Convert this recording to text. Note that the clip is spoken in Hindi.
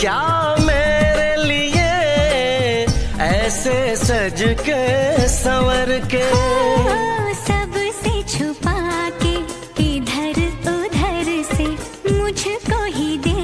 क्या मेरे लिए ऐसे सज के संवर के? हाँ, छुपा के, इधर उधर से मुझको ही दे